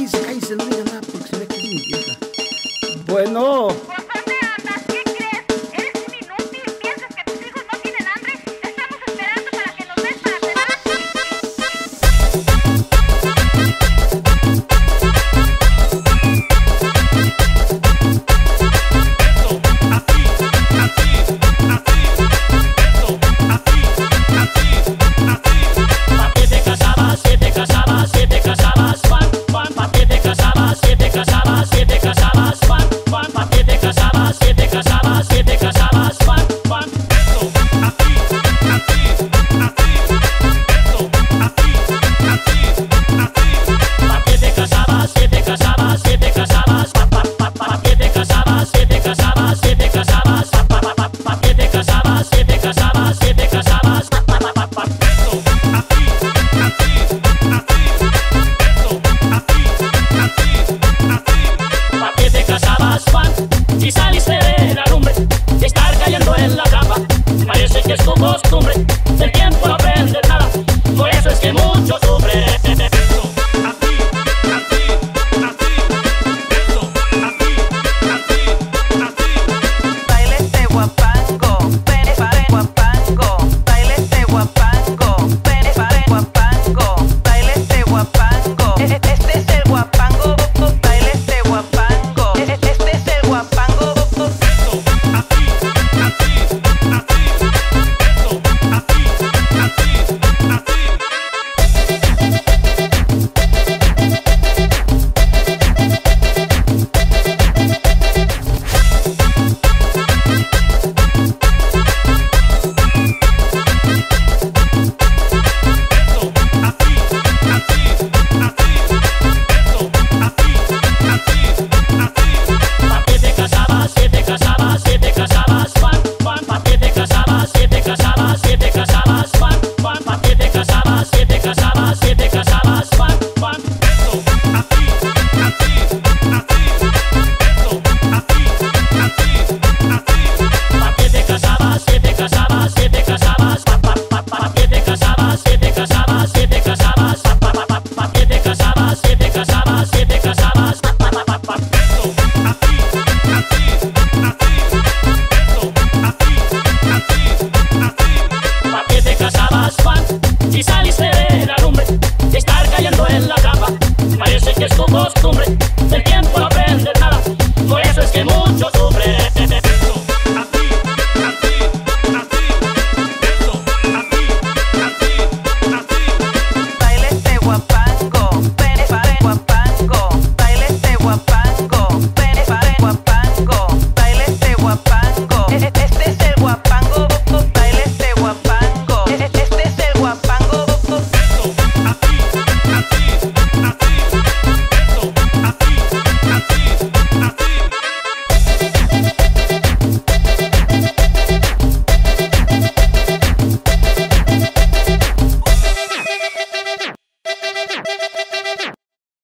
cállese, cállese, no diga nada porque se ve que es mi vieja. Bueno. en la grava. Parece que es tu costumbre. Te tiembla